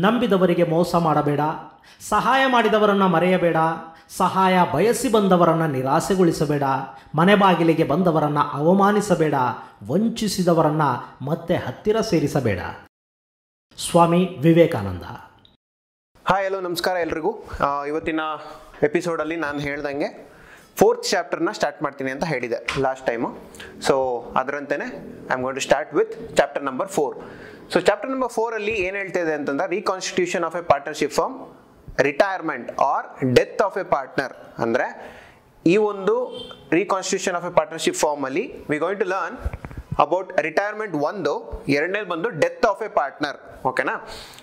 ನಂಬಿದವರಿಗೆ ಮೋಸ ಮಾಡಬೇಡ. ಸಹಾಯ ಮಾಡಿದವರನ್ನು ಮರೆಯಬೇಡ. ಸಹಾಯ ಬಯಸಿ ಬಂದವರನ್ನು ನಿರಾಸೆಗೊಳಿಸಬೇಡ. ಮನೆ ಬಾಗಿಲಿಗೆ ಬಂದವರನ್ನು ಅವಮಾನಿಸಬೇಡ. ವಂಚಿಸಿದವರನ್ನು ಮತ್ತೆ ಹತ್ತಿರ ಸೇರಿಸಬೇಡ. ಸ್ವಾಮಿ ವಿವೇಕಾನಂದ. ಹಾಯ್ ಹಲೋ ನಮಸ್ಕಾರ ಎಲ್ರಿಗೂ. ಇವತ್ತಿನ ಎಪಿಸೋಡಲ್ಲಿ ನಾನು ಹೇಳ್ದಂಗೆ ಫೋರ್ತ್ ಚಾಪ್ಟರ್ನ ಸ್ಟಾರ್ಟ್ ಮಾಡ್ತೀನಿ ಅಂತ ಹೇಳಿದೆ ಲಾಸ್ಟ್ ಟೈಮು ಸೊ ಅದರಂತೆಯೇ I am going to start with chapter number four so chapter number ಫೋರಲ್ಲಿ ಏನು ಹೇಳ್ತಿದೆ ಅಂತಂದ್ರೆ reconstitution of a partnership firm retirement or death of a partner ಅಂದ್ರೆ, ಈ ಒಂದು ರೀಕಾನ್ಸ್ಟಿಟ್ಯೂಷನ್ ಆಫ್ ಎ ಪಾರ್ಟ್ನರ್ಶಿಪ್ ಫಾರ್ಮಲ್ಲಿ we going to learn about retirement ಒಂದು ಎರಡನೇದು ಬಂದು ಡೆತ್ ಆಫ್ ಎ ಪಾರ್ಟ್ನರ್ ಓಕೆನಾ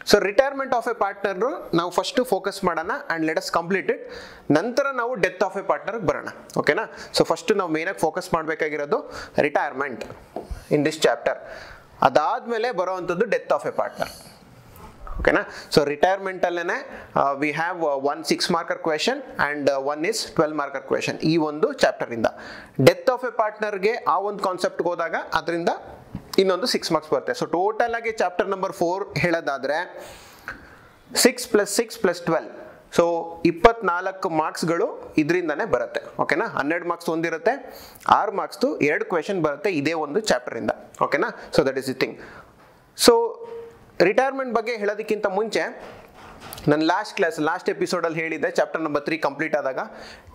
so retirement of a partner ನಾವು ಫಸ್ಟು ಫೋಕಸ್ ಮಾಡೋಣ and let us complete it ನಂತರ ನಾವು ಡೆತ್ ಆಫ್ ಎ ಪಾರ್ಟ್ನರ್ಗೆ ಬರೋಣ. ಓಕೆನಾ ಸೊ ಫಸ್ಟ್ ನಾವು ಮೇನಾಗಿ ಫೋಕಸ್ ಮಾಡಬೇಕಾಗಿರೋದು ರಿಟೈರ್ಮೆಂಟ್ ಇನ್ ದಿಸ್ ಚಾಪ್ಟರ್ ಅದಾದಮೇಲೆ ಬರೋವಂಥದ್ದು ಡೆತ್ ಆಫ್ ಎ ಪಾರ್ಟ್ನರ್ ಓಕೆನಾ so ರಿಟೈರ್ಮೆಂಟಲ್ಲೇ we have one six marker question and one is twelve marker question ಈ ಒಂದು ಚಾಪ್ಟರಿಂದ ಡೆತ್ ಆಫ್ ಎ ಪಾರ್ಟ್ನರ್ಗೆ ಆ ಒಂದು ಕಾನ್ಸೆಪ್ಟ್ಗೆ ಹೋದಾಗ ಅದರಿಂದ ಇನ್ನೊಂದು ಸಿಕ್ಸ್ ಮಾರ್ಕ್ಸ್ ಬರುತ್ತೆ. ಸೊ ಟೋಟಲ್ ಆಗಿ ಚಾಪ್ಟರ್ ನಂಬರ್ ಫೋರ್ ಹೇಳೋದಾದರೆ six plus six plus twelve so ಇಪ್ಪತ್ನಾಲ್ಕು ಮಾರ್ಕ್ಸ್ಗಳು ಇದರಿಂದನೇ ಬರುತ್ತೆ. ಓಕೆನಾ ಹನ್ನೆರಡು ಮಾರ್ಕ್ಸ್ ಒಂದಿರುತ್ತೆ, ಆರು ಮಾರ್ಕ್ಸ್ದು ಎರಡು ಕ್ವೆಶನ್ ಬರುತ್ತೆ ಇದೇ ಒಂದು ಚಾಪ್ಟರಿಂದ ಓಕೆನಾ so that is the thing so retirement ಬಗ್ಗೆ ಹೇಳೋದಕ್ಕಿಂತ ಮುಂಚೆ ನನ್ನ ಲಾಸ್ಟ್ ಕ್ಲಾಸ್ ಲಾಸ್ಟ್ ಎಪಿಸೋಡಲ್ಲಿ ಹೇಳಿದ್ದೆ ಚಾಪ್ಟರ್ ನಂಬರ್ ತ್ರೀ ಕಂಪ್ಲೀಟ್ ಆದಾಗ,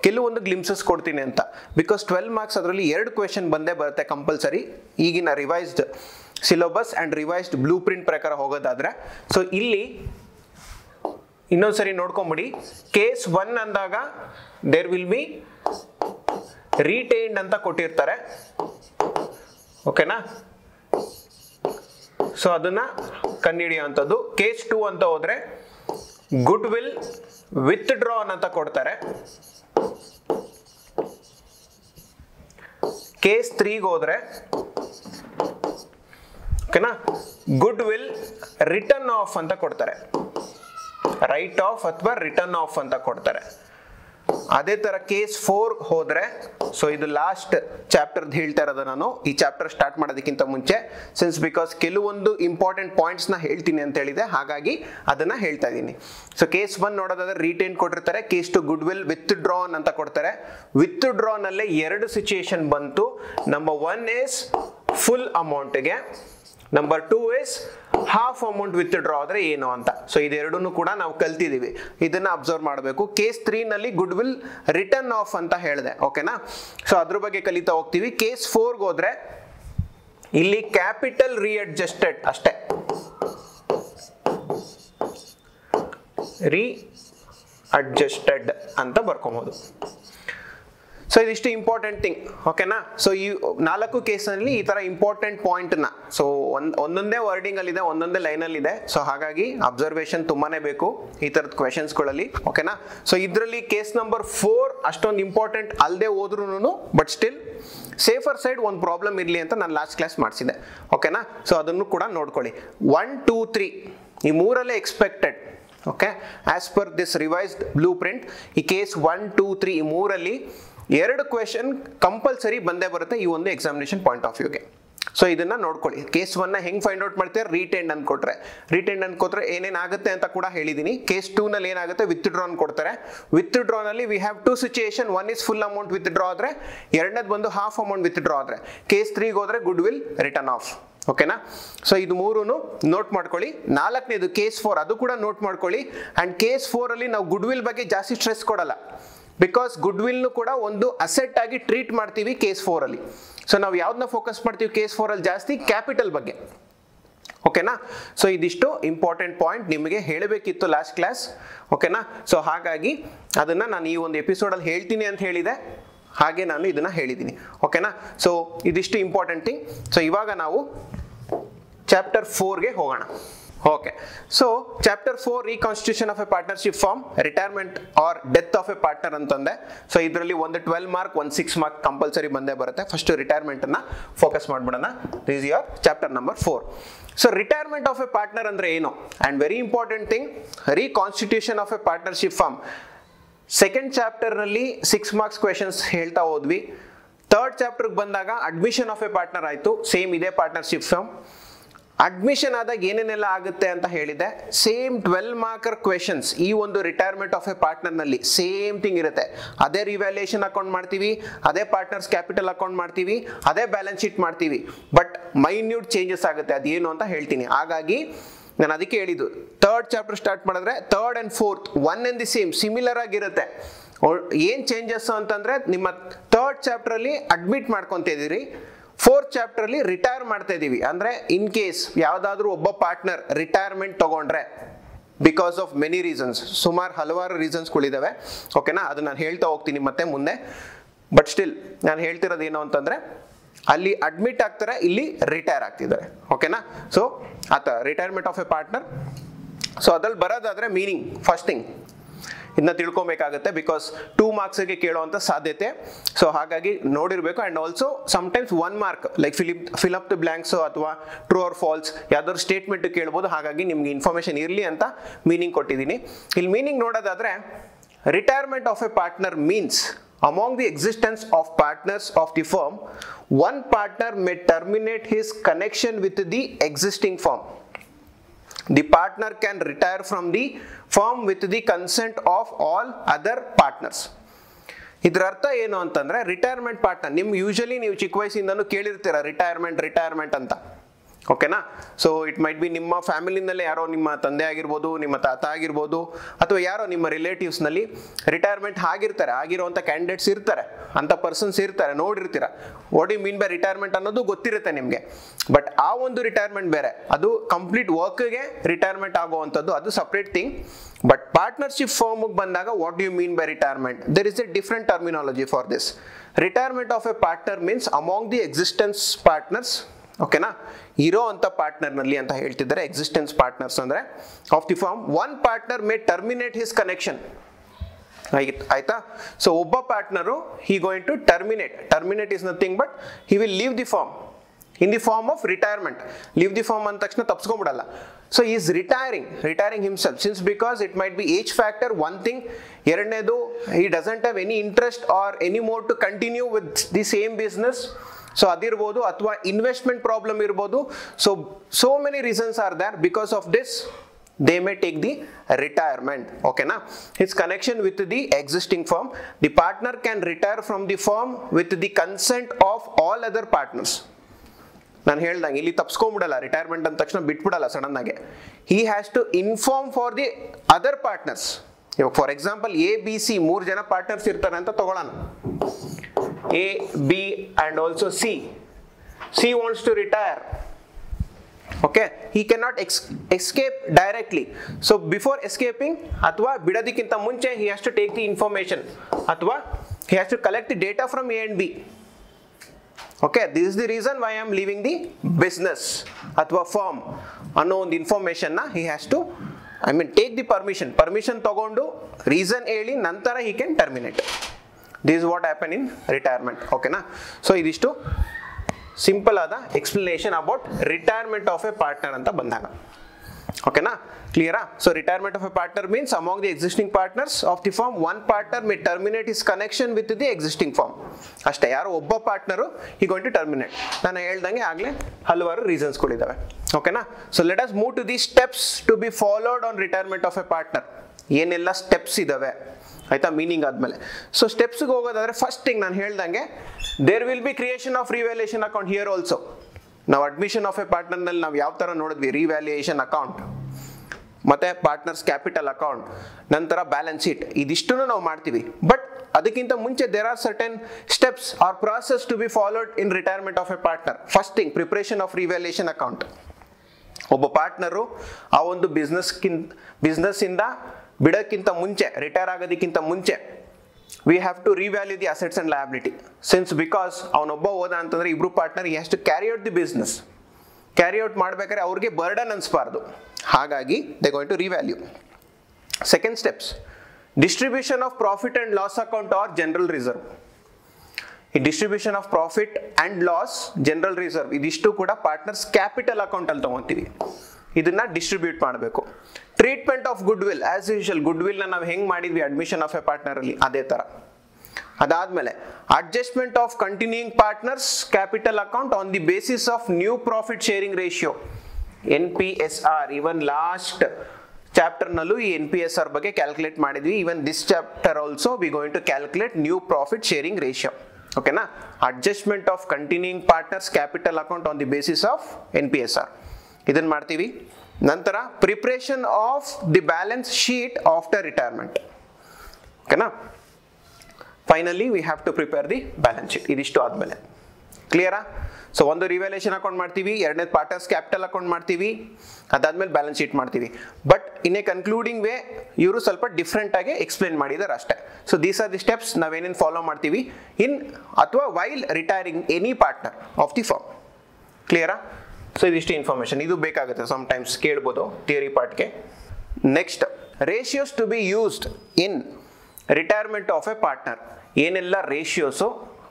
ಕೆಲವೊಂದು ಗ್ಲಿಮ್ಸಸ್ ಕೊಡ್ತೀನಿ ಅಂತ. ಬಿಕಾಸ್ ಟ್ವೆಲ್ ಮಾರ್ಕ್ಸ್ ಅದರಲ್ಲಿ ಎರಡು ಕ್ವೆಶನ್ ಬಂದೇ ಬರುತ್ತೆ ಕಂಪಲ್ಸರಿ ಈಗಿನ revised syllabus and revised blue print ಪ್ರಕಾರ ಹೋಗೋದಾದರೆ. ಸೊ ಇಲ್ಲಿ ಇನ್ನೊಂದ್ಸರಿ ನೋಡ್ಕೊಂಬಿಡಿ. ಕೇಸ್ ಒನ್ ಅಂದಾಗ ದೇರ್ ವಿಲ್ ಬಿ ರೀಟೈನ್ಡ್ ಅಂತ ಕೊಟ್ಟಿರ್ತಾರೆ. ಓಕೆನಾ? ಸೊ ಅದನ್ನ ಕಂಡುಹಿಡಿಯುವಂಥದ್ದು. ಕೇಸ್ ಟೂ ಅಂತ ಹೋದ್ರೆ ಗುಡ್ ವಿಲ್ ವಿತ್ ಡ್ರಾನ್ ಅಂತ ಕೊಡ್ತಾರೆ. ಕೇಸ್ ತ್ರೀಗೆ ಹೋದ್ರೆ ಓಕೆನಾ? ಗುಡ್ ವಿಲ್ ರಿಟರ್ನ್ ಆಫ್ ಅಂತ ಕೊಡ್ತಾರೆ. ರೈಟ್ ಆಫ್ ಅಥವಾ ರಿಟರ್ನ್ ಆಫ್ ಅಂತ ಕೊಡ್ತಾರೆ. ಅದೇ ತರ ಕೇಸ್ ಫೋರ್ ಹೋದ್ರೆ ಸೊ ಇದು ಲಾಸ್ಟ್ ಚಾಪ್ಟರ್ ಹೇಳ್ತಾ ಇರೋದು ನಾನು. ಈ ಚಾಪ್ಟರ್ ಸ್ಟಾರ್ಟ್ ಮಾಡೋದಕ್ಕಿಂತ ಮುಂಚೆ ಸಿನ್ಸ್ ಬಿಕಾಸ್ ಕೆಲವೊಂದು ಇಂಪಾರ್ಟೆಂಟ್ ಪಾಯಿಂಟ್ಸ್ನ ಹೇಳ್ತೀನಿ ಅಂತ ಹೇಳಿದೆ, ಹಾಗಾಗಿ ಅದನ್ನ ಹೇಳ್ತಾ ಇದ್ದೀನಿ. ಸೊ ಕೇಸ್ ಒನ್ ನೋಡೋದಾದ್ರೆ ರಿಟೈನ್ ಕೊಟ್ಟಿರ್ತಾರೆ case two goodwill withdrawn ಅಂತ ಕೊಡ್ತಾರೆ. ವಿತ್ ಅಲ್ಲೇ ಎರಡು ಸಿಚುಯೇಷನ್ ಬಂತು. Number one is full ಅಮೌಂಟ್ಗೆ number two is half amount draw ಆದ್ರೆ ಏನು ಅಂತ. ಸೊ ಇದೆರಡನ್ನು ಕೂಡ ನಾವು ಕಲ್ತಿದೀವಿ ಇದನ್ನ ಅಬ್ಸರ್ವ್ ಮಾಡಬೇಕು. ಕೇಸ್ನಲ್ಲಿ ಗುಡ್ ವಿಲ್ ರಿಟರ್ನ್ ಆಫ್ ಅಂತ ಹೇಳಿದೆ. ಓಕೆನಾ ಸೊ ಅದ್ರ ಬಗ್ಗೆ ಕಲಿತಾ ಹೋಗ್ತೀವಿ. ಕೇಸ್ ಫೋರ್ಗೆ ಹೋದ್ರೆ ಇಲ್ಲಿ ಕ್ಯಾಪಿಟಲ್ ರೀಅಡ್ಜಸ್ಟೆಡ್ ಅಷ್ಟೇ. ರೀ ಅಡ್ಜಸ್ಟೆಡ್ ಅಂತ ಬರ್ಕೊಬಹುದು ಸೊ ಇದಿಷ್ಟು ಇಂಪಾರ್ಟೆಂಟ್ ಥಿಂಗ್ ಓಕೆನಾ ಸೊ ಈ ನಾಲ್ಕು ಕೇಸಲ್ಲಿ ಈ ತರ ಇಂಪಾರ್ಟೆಂಟ್ ಪಾಯಿಂಟ್ನ ಸೊ ಒಂದ್, ಒಂದೊಂದೇ ವರ್ಡಿಂಗ್ ಅಲ್ಲಿ ಇದೆ ಒಂದೊಂದೇ ಲೈನಲ್ಲಿ ಇದೆ ಸೊ ಹಾಗಾಗಿ ಅಬ್ಸರ್ವೇಷನ್ ತುಂಬಾನೇ ಬೇಕು ಈ ತರದ ಕ್ವೆಶನ್ಸ್ಗಳಲ್ಲಿ ಓಕೆನಾ ಸೊ ಇದರಲ್ಲಿ ಕೇಸ್ ನಂಬರ್ ಫೋರ್ ಅಷ್ಟೊಂದು ಇಂಪಾರ್ಟೆಂಟ್ ಅಲ್ಲದೆ ಹೋದ್ರೂ ಬಟ್ ಸ್ಟಿಲ್ ಸೇಫರ್ ಸೈಡ್ ಒಂದು ಪ್ರಾಬ್ಲಮ್ ಇರಲಿ ಅಂತ ನಾನು ಲಾಸ್ಟ್ ಕ್ಲಾಸ್ ಮಾಡಿಸಿದೆ ಓಕೆನಾ ಸೊ ಅದನ್ನು ಕೂಡ ನೋಡ್ಕೊಳ್ಳಿ. ಒನ್ ಟೂ ತ್ರೀ ಈ ಮೂರಲ್ಲೇ expected okay as per this revised blue print ಈ ಕೇಸ್ ಒನ್ ಟೂ ತ್ರೀ ಈ ಮೂರಲ್ಲಿ ಎರಡು ಕ್ವೆಶನ್ ಕಂಪಲ್ಸರಿ ಬಂದೇ ಬರುತ್ತೆ ಈ ಒಂದು ಎಕ್ಸಾಮಿನೇಷನ್ ಪಾಯಿಂಟ್ ಆಫ್ ವ್ಯೂಗೆ ಸೊ ಇದನ್ನ ನೋಡ್ಕೊಳ್ಳಿ. ಕೇಸ್ ಒನ್ನ ಹೆಂಗ್ ಫೈಂಡ್ ಔಟ್ ಮಾಡ್ತಾರೆ ರೀಟೆಂಡ್ ಅನ್ಕೊಟ್ರೆ. ರೀಟೆಂಡ್ ಅನ್ಕೋತ್ರೆ ಏನೇನಾಗುತ್ತೆ ಅಂತ ಕೂಡ ಹೇಳಿದೀನಿ. ಕೇಸ್ ಟೂ ನಲ್ಲಿ ಏನಾಗುತ್ತೆ? ವಿತ್ ಡ್ರಾನ್ ಕೊಡ್ತಾರೆ. ವಿತ್ ಡ್ರಾ ನಲ್ಲಿ we have two situation one is full amount withdraw ಆದ್ರೆ, ಎರಡನೇದು ಬಂದು ಹಾಫ್ ಅಮೌಂಟ್ ವಿತ್ ಡ್ರಾ ಆದ್ರೆ ಕೇಸ್ ತ್ರೀಗೆ ಹೋದ್ರೆ ಗುಡ್ ವಿಲ್ ರಿಟರ್ನ್ ಆಫ್ ಓಕೆನಾ ಸೊ ಇದು ಮೂರು ನೋಟ್ ಮಾಡ್ಕೊಳ್ಳಿ. ನಾಲ್ಕನೇದು ಕೇಸ್ ಫೋರ್ ಅದು ಕೂಡ ನೋಟ್ ಮಾಡ್ಕೊಳ್ಳಿ. ಅಂಡ್ ಕೇಸ್ ಫೋರ್ ಅಲ್ಲಿ ನಾವು ಗುಡ್ ವಿಲ್ ಬಗ್ಗೆ ಜಾಸ್ತಿ ಸ್ಟ್ರೆಸ್ ಕೊಡಲ್ಲ. ಬಿಕಾಸ್ ಗುಡ್ ವಿಲ್ನು ಕೂಡ ಒಂದು ಅಸೆಟ್ ಆಗಿ ಟ್ರೀಟ್ ಮಾಡ್ತೀವಿ ಕೇಸ್ ಫೋರ್ ಅಲ್ಲಿ. ಸೊ ನಾವು ಯಾವ್ದನ್ನ ಫೋಕಸ್ ಮಾಡ್ತೀವಿ ಕೇಸ್ ಫೋರ್ ಅಲ್ಲಿ ಜಾಸ್ತಿ? ಕ್ಯಾಪಿಟಲ್ ಬಗ್ಗೆ. ಓಕೆನಾ ಸೊ ಇದಿಷ್ಟು ಇಂಪಾರ್ಟೆಂಟ್ ಪಾಯಿಂಟ್ ನಿಮಗೆ ಹೇಳಬೇಕಿತ್ತು ಲಾಸ್ಟ್ ಕ್ಲಾಸ್ ಓಕೆನಾ ಸೊ ಹಾಗಾಗಿ ಅದನ್ನ ನಾನು ಈ ಒಂದು ಎಪಿಸೋಡಲ್ಲಿ ಹೇಳ್ತೀನಿ ಅಂತ ಹೇಳಿದೆ. ಹಾಗೆ ನಾನು ಇದನ್ನ ಹೇಳಿದ್ದೀನಿ ಓಕೆನಾ ಸೊ ಇದಿಷ್ಟು ಇಂಪಾರ್ಟೆಂಟ್ ಥಿಂಗ್ ಸೊ ಇವಾಗ ನಾವು ಚಾಪ್ಟರ್ ಫೋರ್ಗೆ ಹೋಗೋಣ. Okay so chapter four reconstitution of a partnership firm retirement or death of a partner ಅಂತಂದೆ. ಸೊ ಇದರಲ್ಲಿ ಒಂದು ಟ್ವೆಲ್ ಮಾರ್ಕ್ ಒಂದು ಸಿಕ್ಸ್ ಮಾರ್ಕ್ ಕಂಪಲ್ಸರಿ ಬಂದೇ ಬರುತ್ತೆ. ಫಸ್ಟ್ ರಿಟೈರ್ಮೆಂಟ್ ಅನ್ನ focus ಮಾಡ್ಬಿಡೋಣ. This your chapter number four so retirement of a partner ಅಂದ್ರೆ ಏನು? And very important thing reconstitution of a partnership firm second ಚಾಪ್ಟರ್ನಲ್ಲಿ six marks questions ಹೇಳ್ತಾ ಹೋದ್ವಿ. Third ಚಾಪ್ಟರ್ಗೆ ಬಂದಾಗ ಅಡ್ಮಿಷನ್ ಆಫ್ ಎ ಪಾರ್ಟ್ನರ್ ಆಯಿತು. Same ಇದೇ partnership firm admission ಆದಾಗ ಏನೇನೆಲ್ಲ ಆಗುತ್ತೆ ಅಂತ ಹೇಳಿದೆ. ಸೇಮ್ ಟ್ವೆಲ್ ಮಾರ್ಕರ್ ಕ್ವೆಶನ್ಸ್ ಈ ಒಂದು ರಿಟೈರ್ಮೆಂಟ್ ಆಫ್ ಎ ಪಾರ್ಟ್ನರ್ನಲ್ಲಿ ಸೇಮ್ ಥಿಂಗ್ ಇರುತ್ತೆ. ಅದೇ ರಿವ್ಯಾಲ್ಯೂಯೇಷನ್ ಅಕೌಂಟ್ ಮಾಡ್ತೀವಿ, ಅದೇ ಪಾರ್ಟ್ನರ್ಸ್ ಕ್ಯಾಪಿಟಲ್ ಅಕೌಂಟ್ ಮಾಡ್ತೀವಿ, ಅದೇ ಬ್ಯಾಲೆನ್ಸ್ ಶೀಟ್ ಮಾಡ್ತೀವಿ. ಬಟ್ ಮೈನ್ಯೂಟ್ ಚೇಂಜಸ್ ಆಗುತ್ತೆ, ಅದೇನು ಅಂತ ಹೇಳ್ತೀನಿ. ಹಾಗಾಗಿ ನಾನು ಅದಕ್ಕೆ ಹೇಳಿದ್ದು ಥರ್ಡ್ ಚಾಪ್ಟರ್ ಸ್ಟಾರ್ಟ್ ಮಾಡಿದ್ರೆ third and fourth one and the same similar ಆಗಿರುತ್ತೆ. ಏನು ಚೇಂಜಸ್ ಅಂತಂದ್ರೆ ನಿಮ್ಮ ಥರ್ಡ್ ಚಾಪ್ಟ್ರಲ್ಲಿ ಅಡ್ಮಿಟ್ ಮಾಡ್ಕೊತಿದ್ದೀರಿ ಫೋರ್ತ್ ಚಾಪ್ಟರ್ಲಿ ರಿಟೈರ್ ಮಾಡ್ತಾ ಇದ್ದೀವಿ ಅಂದ್ರೆ ಇನ್ ಕೇಸ್ ಯಾವುದಾದ್ರೂ ಒಬ್ಬ ಪಾರ್ಟ್ನರ್ ರಿಟೈರ್ಮೆಂಟ್ ತಗೊಂಡ್ರೆ ಬಿಕಾಸ್ ಆಫ್ ಮೆನಿ ರೀಸನ್ಸ್ ಸುಮಾರು ಹಲವಾರು ರೀಸನ್ಸ್ಗಳಿದ್ದಾವೆ ಓಕೆನಾ ಅದು ನಾನು ಹೇಳ್ತಾ ಹೋಗ್ತೀನಿ ಮತ್ತೆ ಮುಂದೆ. ಬಟ್ ಸ್ಟಿಲ್ ನಾನು ಹೇಳ್ತಿರೋದು ಏನು ಅಂತಂದ್ರೆ, ಅಲ್ಲಿ ಅಡ್ಮಿಟ್ ಆಗ್ತಾರೆ, ಇಲ್ಲಿ ರಿಟೈರ್ ಆಗ್ತಿದ್ದಾರೆ. ಓಕೆನಾ ಸೊ ಆತ retirement of a partner so ಅದ್ರಲ್ಲಿ ಬರೋದಾದ್ರೆ ಮೀನಿಂಗ್ ಫಸ್ಟ್ ಥಿಂಗ್ ಇದನ್ನ ತಿಳ್ಕೊಬೇಕಾಗುತ್ತೆ ಬಿಕಾಸ್ ಟೂ ಮಾರ್ಕ್ಸ್ಗೆ ಕೇಳುವಂಥ ಸಾಧ್ಯತೆ. ಸೊ ಹಾಗಾಗಿ ನೋಡಿರಬೇಕು and also sometimes one mark like fill up fill up the blanks ಅಥವಾ ಟ್ರೂ ಆರ್ ಫಾಲ್ಸ್ ಯಾವ್ದಾದ್ರು ಸ್ಟೇಟ್ಮೆಂಟ್ ಕೇಳ್ಬೋದು. ಹಾಗಾಗಿ ನಿಮ್ಗೆ ಇನ್ಫಾರ್ಮೇಷನ್ ಇರಲಿ ಅಂತ ಮೀನಿಂಗ್ ಕೊಟ್ಟಿದ್ದೀನಿ. ಇಲ್ಲಿ ಮೀನಿಂಗ್ ನೋಡೋದಾದ್ರೆ retirement of a partner means among the existence of partners of the firm one partner may terminate his connection with the existing firm. The partner can retire from the firm with the consent of all other partners ಇದ್ರ ಅರ್ಥ ಏನು ಅಂತಂದ್ರೆ retirement partner ನಿಮ್ usually ನೀವು ಚಿಕ್ಕ ವಯಸ್ಸಿಂದನೂ ಕೇಳಿರ್ತೀರ retirement retirement ಅಂತ ಓಕೆನಾ so it might B ನಿಮ್ಮ ಫ್ಯಾಮಿಲಿನಲ್ಲಿ ಯಾರೋ ನಿಮ್ಮ ತಂದೆ ಆಗಿರ್ಬೋದು, ನಿಮ್ಮ ತಾತ ಆಗಿರ್ಬೋದು, ಅಥವಾ ಯಾರೋ ನಿಮ್ಮ ರಿಲೇಟಿವ್ಸ್ನಲ್ಲಿ ರಿಟೈರ್ಮೆಂಟ್ ಆಗಿರ್ತಾರೆ, ಆಗಿರುವಂಥ ಕ್ಯಾಂಡಿಡೇಟ್ಸ್ ಇರ್ತಾರೆ, ಅಂಥ ಪರ್ಸನ್ಸ್ ಇರ್ತಾರೆ, ನೋಡಿರ್ತೀರ. What you mean by retirement ಅನ್ನೋದು ಗೊತ್ತಿರುತ್ತೆ ನಿಮಗೆ. ಬಟ್ ಆ ಒಂದು ರಿಟೈರ್ಮೆಂಟ್ ಬೇರೆ. ಅದು ಕಂಪ್ಲೀಟ್ ವರ್ಕ್ಗೆ ರಿಟೈರ್ಮೆಂಟ್ ಆಗುವಂಥದ್ದು. ಅದು ಸಪ್ರೇಟ್ ಥಿಂಗ್ ಬಟ್ ಪಾರ್ಟ್ನರ್ಶಿಪ್ ಫಾರ್ಮ್ಗೆ ಬಂದಾಗ what you mean by retirement there is a different terminology for this retirement of a partner means among the existence partners ಓಕೆನಾ? ಇರೋ ಅಂತ ಪಾರ್ಟ್ನರ್ನಲ್ಲಿ ಅಂತ ಹೇಳ್ತಿದ್ದಾರೆ ಎಕ್ಸಿಸ್ಟೆನ್ಸ್ ಪಾರ್ಟ್ನರ್ಸ್ ಅಂದ್ರೆ of the firm one partner may terminate his connection ಆಯ್ತಾ? So ಒಬ್ಬ partner he going to terminate terminate is nothing but he will leave the firm in the firm of retirement leave the firm ಅಂದ ತಕ್ಷಣ ತಪ್ಸ್ಕೊಂಡ್ಬಿಡಲ್ಲ. So is retiring retiring himself since because it might be age factor one thing ಎರಡನೇದು ಈ doesn't have any interest or any more to continue with the same business so ಅದಿರ್ಬೋದು ಅಥವಾ investment problem ಇರ್ಬೋದು. So so many reasons are there because of this they may take the retirement okay his connection with the existing firm the partner can retire from the firm with the consent of all other partners ನಾನು ಹೇಳ್ದಂಗೆ, ಇಲ್ಲಿ ತಪ್ಸ್ಕೊಂಬಿಡಲ್ಲ. Retirement ಅಂದ ತಕ್ಷಣ ಬಿಟ್ಬಿಡಲ್ಲ sudden ಆಗಿ he has to inform for the other partners ಇವಾಗ for example A B C ಮೂರು ಜನ ಪಾರ್ಟ್ನರ್ಸ್ ಇರ್ತಾರೆ ಅಂತ ತಗೊಳ್ಳೋಣ A B and also C C wants to retire okay he can not ex escape directly so before escaping ಅಥವಾ ಬಿಡೋದಕ್ಕಿಂತ ಮುಂಚೆ he has to take the information ಅಥವಾ he has to collect the data from A and B okay this is the reason why am leaving the business ಅಥವಾ form ಅನ್ನೋ ಒಂದು ಇನ್ಫಾರ್ಮೇಷನ್ನ he has to I mean take the permission permission ತಗೊಂಡು reason ಹೇಳಿ ನಂತರ he can terminate This what happen in retirement okay so ಇದಿಷ್ಟು simple ಆದ explanation about retirement of a partner ಅಂತ ಬಂದಾಗ ಓಕೆನಾ ಕ್ಲಿಯರಾ so retirement of a partner means among the existing partners of the firm one partner may terminate is connection with the existing firm ಅಷ್ಟೇ, ಯಾರು ಒಬ್ಬ partner ಈ going to terminate ನಾನು ಹೇಳ್ದಂಗೆ ಆಗಲೇ ಹಲವಾರು ರೀಸನ್ಸ್ಗಳಿದ್ದಾವೆ okay so let us move to the steps to be followed on retirement of a partner ಏನೆಲ್ಲ steps ಇದಾವೆ? ಆಯ್ತಾ? ಮೀನಿಂಗ್ ಆದ್ಮೇಲೆ. ಸೊ ಸ್ಟೆಪ್ಸ್ಗೆ ಹೋಗೋದಾದ್ರೆ ಫಸ್ಟ್ ಥಿಂಗ್ ನಾನು ಹೇಳ್ದಂಗೆ there will be creation of revaluation account here also ನಾವು ಅಡ್ಮಿಷನ್ ಆಫ್ ಎ ಪಾರ್ಟ್ನರ್ನಲ್ಲಿ ನಾವು ಯಾವ ಥರ ನೋಡಿದ್ವಿ? ರಿವ್ಯಾಲ್ಯೂಯೇಷನ್ ಅಕೌಂಟ್ ಮತ್ತೆ ಪಾರ್ಟ್ನರ್ಸ್ ಕ್ಯಾಪಿಟಲ್ ಅಕೌಂಟ್ ನಂತರ ಬ್ಯಾಲೆನ್ಸ್ ಶೀಟ್ ಇದಿಷ್ಟನ್ನು ನಾವು ಮಾಡ್ತೀವಿ. ಬಟ್ ಅದಕ್ಕಿಂತ ಮುಂಚೆ there are certain steps or process to be followed in retirement of a partner first thing preparation of revaluation account ಒಬ್ಬ ಪಾರ್ಟ್ನರು ಆ ಒಂದು ಬಿಸ್ನೆಸ್ಕಿಂತ ಬಿಸ್ನೆಸ್ಸಿಂದ ಬಿಡೋಕ್ಕಿಂತ ಮುಂಚೆ ರಿಟೈರ್ ಆಗೋದಕ್ಕಿಂತ ಮುಂಚೆ we have to revalue the assets and liability since because ಅವನೊಬ್ಬ ಹೋದ ಅಂತಂದ್ರೆ ಇಬ್ರು partner has to carry out the business carry out ಮಾಡಬೇಕಾದ್ರೆ ಅವ್ರಿಗೆ ಬರ್ಡನ್ ಅನಿಸ್ಬಾರ್ದು. ಹಾಗಾಗಿ they going to revalue second steps distribution of profit and loss account or general reserve ಈ distribution of profit and loss general reserve ಇದಿಷ್ಟು ಕೂಡ partners capital ಅಕೌಂಟಲ್ಲಿ ತಗೊಂತೀವಿ. ಇದನ್ನ ಡಿಸ್ಟ್ರಿಬ್ಯೂಟ್ ಮಾಡಬೇಕು. Treatment of goodwill as usual goodwill ನಾವು ಹೆಂಗ್ ಮಾಡಿದ್ವಿ? ಅಡ್ಮಿಷನ್ ಆಫ್ ಎ ಪಾರ್ಟ್ನರ್ ಅಲ್ಲಿ, ಅದೇ ತರ. ಅದಾದ್ಮೇಲೆ adjustment of continuing partners capital account on the basis of new profit sharing ratio N P S R even last ಚಾಪ್ಟರ್ನಲ್ಲೂ ಈ N P S R ಬಗ್ಗೆ calculate ಮಾಡಿದ್ವಿ. Even this chapter also we going to calculate new profit sharing ratio okay adjustment of continuing partners capital account on the basis of N P S R ಇದನ್ನು ಮಾಡ್ತೀವಿ. ನಂತರ preparation of the balance sheet after retirement ಓಕೆನಾ? Finally we have to prepare the balance sheet ಇದಿಷ್ಟು ಆದಮೇಲೆ. ಕ್ಲಿಯರಾ so ಒಂದು revaluation account ಮಾಡ್ತೀವಿ ಎರಡನೇ ಪಾರ್ಟರ್ಸ್ ಕ್ಯಾಪಿಟಲ್ ಅಕೌಂಟ್ ಮಾಡ್ತೀವಿ, ಅದಾದ್ಮೇಲೆ ಬ್ಯಾಲೆನ್ಸ್ ಶೀಟ್ ಮಾಡ್ತೀವಿ. But in a concluding way ಇವರು ಸ್ವಲ್ಪ ಡಿಫ್ರೆಂಟ್ ಆಗಿ ಎಕ್ಸ್ಪ್ಲೇನ್ ಮಾಡಿದಾರೆ ಅಷ್ಟೇ. So these are the steps ನಾವೇನೇನು follow ಮಾಡ್ತೀವಿ. ಇನ್ ಅಥವಾ while retiring any partner of the firm ಕ್ಲಿಯರಾ ಸೊ ಇದಿಷ್ಟು ಇನ್ಫಾರ್ಮೇಷನ್ ಇದು ಬೇಕಾಗುತ್ತೆ. ಸಮ್ ಟೈಮ್ಸ್ ಕೇಳ್ಬೋದು theory ಪಾರ್ಟ್ಗೆ next ratios to be used in retirement of a partner ಏನೆಲ್ಲ ratios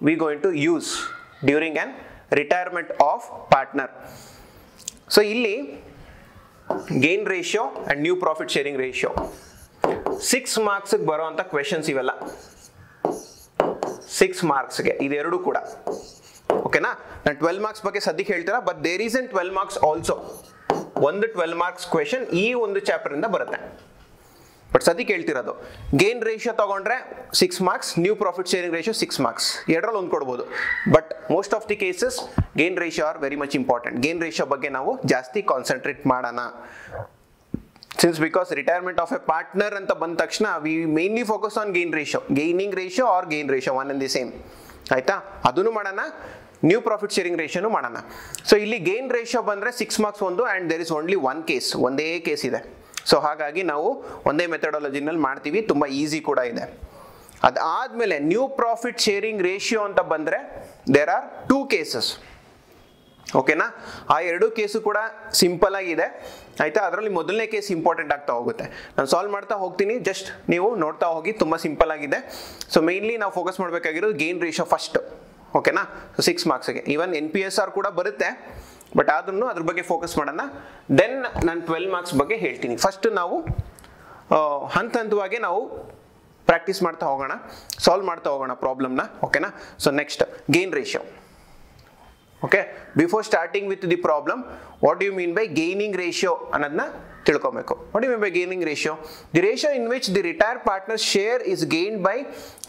we going to use during an retirement of partner so ಇಲ್ಲಿ gain ratio and new profit sharing ratio six ಮಾರ್ಕ್ಸ್ಗೆ ಬರೋವಂಥ questions ಇವೆಲ್ಲ. Six ಮಾರ್ಕ್ಸ್ಗೆ ಇದೆರಡು ಕೂಡ. ಓಕೆನಾ? ನಾನು twelve marks ಬಗ್ಗೆ ಸದ್ಯಕ್ಕೆ ಹೇಳ್ತೀರಾ? But there is an twelve marks also ಒಂದು ಟ್ವೆಲ್ ಮಾರ್ಕ್ಸ್ ಕ್ವೆಶನ್ ಈ ಒಂದು ಚಾಪ್ಟರಿಂದ ಬರುತ್ತೆ. ಬಟ್ ಸದ್ಯಕ್ಕೆ ಹೇಳ್ತಿರೋದು ಗೇನ್ ರೇಷಿಯೋ ತಗೊಂಡ್ರೆ six marks new profit sharing ratio six marks ಎರಡರಲ್ಲಿ ಒಂದು ಕೊಡ್ಬೋದು. But most of the cases gain ratio are very much important gain ratio ಬಗ್ಗೆ ನಾವು ಜಾಸ್ತಿ ಕಾನ್ಸಂಟ್ರೇಟ್ ಮಾಡೋಣ. Since because retirement of a partner ಅಂತ ಬಂದ ತಕ್ಷಣ we mainly focus on gain ratio gaining ratio or gain ratio one and the same ಆಯ್ತಾ? ಅದನ್ನು ಮಾಡೋಣ. ನ್ಯೂ ಪ್ರಾಫಿಟ್ ಶೇರಿಂಗ್ ರೇಷಿಯೋನು ಮಾಡೋಣ. ಸೊ ಇಲ್ಲಿ ಗೇನ್ ರೇಷಿಯೋ ಬಂದರೆ ಸಿಕ್ಸ್ ಮಾರ್ಕ್ಸ್ ಒಂದು and there is only one case ಒಂದೇ ಕೇಸ್ ಇದೆ. ಸೊ ಹಾಗಾಗಿ ನಾವು ಒಂದೇ ಮೆಥಡಾಲಜಿನಲ್ಲಿ ಮಾಡ್ತೀವಿ, ತುಂಬ ಈಸಿ ಕೂಡ ಇದೆ. ಅದಾದಮೇಲೆ ನ್ಯೂ ಪ್ರಾಫಿಟ್ ಶೇರಿಂಗ್ ರೇಷಿಯೋ ಅಂತ ಬಂದರೆ ದೇರ್ ಆರ್ ಟೂ ಕೇಸಸ್ ಓಕೆನಾ ಆ ಎರಡು ಕೇಸು ಕೂಡ ಸಿಂಪಲ್ ಆಗಿದೆ. ಆಯ್ತಾ? ಅದರಲ್ಲಿ ಮೊದಲನೇ ಕೇಸ್ ಇಂಪಾರ್ಟೆಂಟ್ ಆಗ್ತಾ ಹೋಗುತ್ತೆ. ನಾನು ಸಾಲ್ವ್ ಮಾಡ್ತಾ ಹೋಗ್ತೀನಿ ಜಸ್ಟ್ ನೀವು ನೋಡ್ತಾ ಹೋಗಿ, ತುಂಬ ಸಿಂಪಲ್ ಆಗಿದೆ. ಸೊ ಮೇಯ್ನ್ಲಿ ನಾವು ಫೋಕಸ್ ಮಾಡಬೇಕಾಗಿರೋದು ಗೇನ್ ರೇಷೋ ಫಸ್ಟ್ ಓಕೆನಾ so six ಮಾರ್ಕ್ಸ್ಗೆ even N P S R ಕೂಡ ಬರುತ್ತೆ ಬಟ್ ಆದ್ರೂ ಅದ್ರ ಬಗ್ಗೆ ಫೋಕಸ್ ಮಾಡೋಣ. ದೆನ್ ನಾನು ಟ್ವೆಲ್ ಮಾರ್ಕ್ಸ್ ಬಗ್ಗೆ ಹೇಳ್ತೀನಿ. ಫಸ್ಟ್ ನಾವು ಹಂತ ಹಂತವಾಗಿ ನಾವು ಪ್ರಾಕ್ಟೀಸ್ ಮಾಡ್ತಾ ಹೋಗೋಣ. ಸಾಲ್ವ್ ಮಾಡ್ತಾ ಹೋಗೋಣ ಪ್ರಾಬ್ಲಮ್ನ ಓಕೆನಾ so next gain ratio okay before starting with the problem what you mean by gaining ratio ಅನ್ನೋದನ್ನ ತಿಳ್ಕೊಬೇಕು. What you mean by gaining ratio the ratio in which the retire partner share is gain by